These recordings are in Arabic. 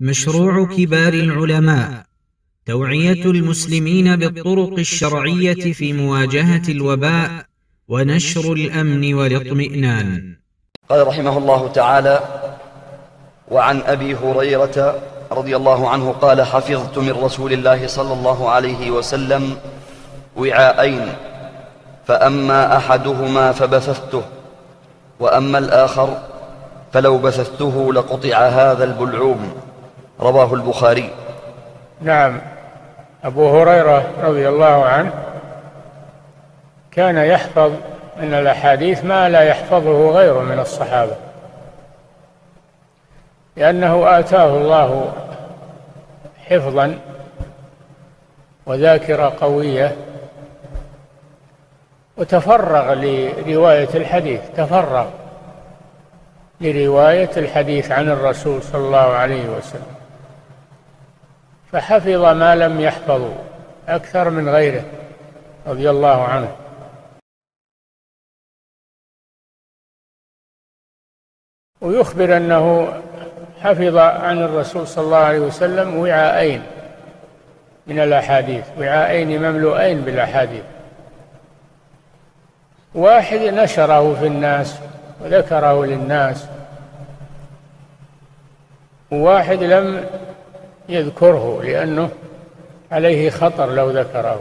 مشروع كبار العلماء. توعية المسلمين بالطرق الشرعية في مواجهة الوباء ونشر الأمن والاطمئنان. قال رحمه الله تعالى وعن أبي هريرة رضي الله عنه قال حفظت من رسول الله صلى الله عليه وسلم وعاءين فأما أحدهما فبثثته وأما الآخر فلو بثثته لقطع هذا البلعوم رواه البخاري. نعم. أبو هريرة رضي الله عنه كان يحفظ من الأحاديث ما لا يحفظه غيره من الصحابة لأنه آتاه الله حفظا وذاكرة قوية وتفرغ لرواية الحديث تفرغ لرواية الحديث عن الرسول صلى الله عليه وسلم. فحفظ ما لم يحفظوا أكثر من غيره رضي الله عنه. ويخبر أنه حفظ عن الرسول صلى الله عليه وسلم وعاءين من الأحاديث وعاءين مملوءين بالأحاديث. واحد نشره في الناس وذكره للناس وواحد لم يذكره لأنه عليه خطر لو ذكره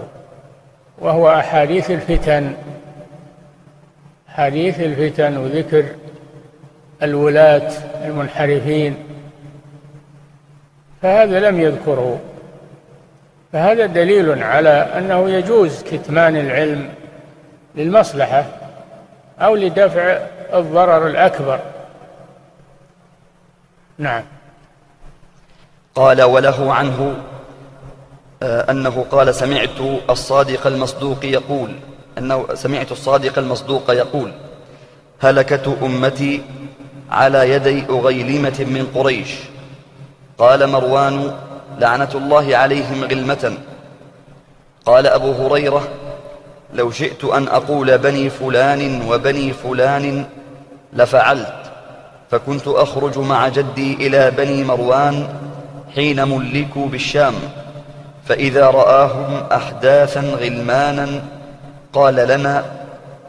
وهو أحاديث الفتن. حديث الفتن وذكر الولاة المنحرفين. فهذا لم يذكره. فهذا دليل على أنه يجوز كتمان العلم للمصلحة أو لدفع الضرر الأكبر. نعم. قال وله عنه آه، أنه قال سمعت الصادق المصدوق يقول أنه سمعت الصادق المصدوق يقول هلكت أمتي على يدي أغيلمة من قريش. قال مروان لعنة الله عليهم غلمة. قال أبو هريرة لو شئت أن أقول بني فلان وبني فلان لفعلت فكنت أخرج مع جدي إلى بني مروان حين ملكوا بالشام فإذا رآهم أحداثا غلمانا قال لنا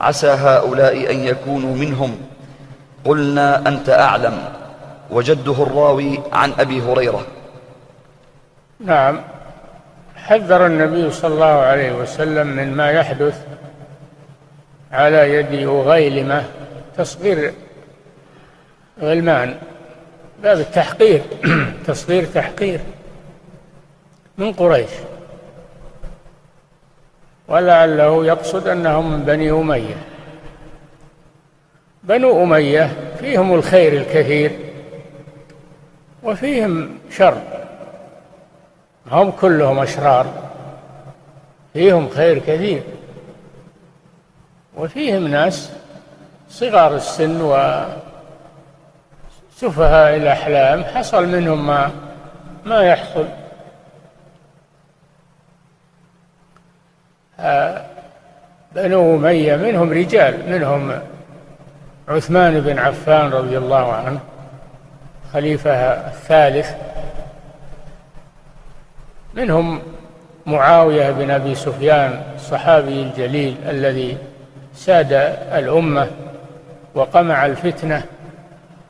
عسى هؤلاء أن يكونوا منهم. قلنا أنت أعلم. وجده الراوي عن أبي هريرة. نعم. حذر النبي صلى الله عليه وسلم من ما يحدث على يد أغيلمة تصغير غلمان. باب التحقير تصغير تحقير من قريش. ولعله يقصد أنهم من بني أمية. بنو أمية فيهم الخير الكثير وفيهم شر. هم كلهم أشرار. فيهم خير كثير. وفيهم ناس صغار السن وسفهاء الأحلام حصل منهم ما ما يحصل. آه، بنو أمية منهم رجال منهم عثمان بن عفان رضي الله عنه خليفة الثالث. منهم معاوية بن أبي سفيان الصحابي الجليل الذي ساد الأمة وقمع الفتنة.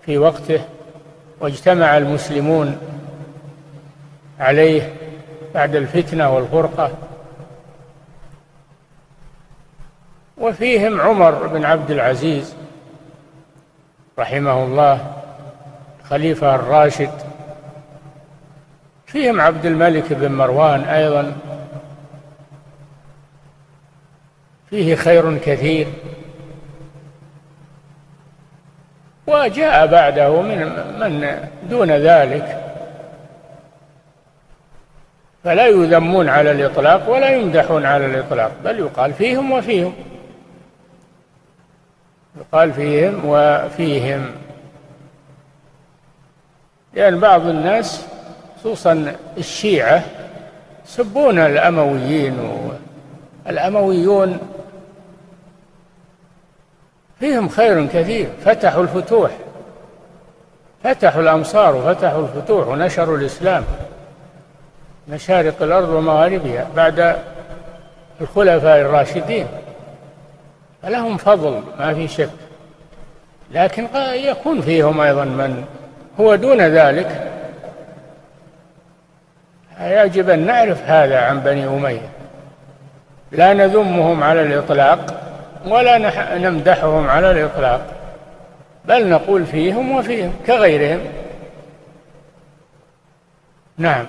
في وقته واجتمع المسلمون عليه بعد الفتنة والفرقة وفيهم عمر بن عبد العزيز رحمه الله خليفة الراشد. فيهم عبد الملك بن مروان أيضا. فيه خير كثير. وجاء بعده من من دون ذلك. فلا يذمون على الإطلاق ولا يمدحون على الإطلاق بل يقال فيهم وفيهم. يقال فيهم وفيهم. لأن بعض الناس خصوصا الشيعة يسبون الأمويين الأمويون فيهم خير كثير. فتحوا الفتوح. فتحوا الأمصار وفتحوا الفتوح ونشروا الإسلام. مشارق الأرض ومغاربها بعد الخلفاء الراشدين. فلهم فضل ما في شك. لكن يكون فيهم أيضا من هو دون ذلك. يجب أن نعرف هذا عن بني أمية. لا نذمهم على الإطلاق. ولا نمدحهم على الإطلاق. بل نقول فيهم وفيهم كغيرهم. نعم.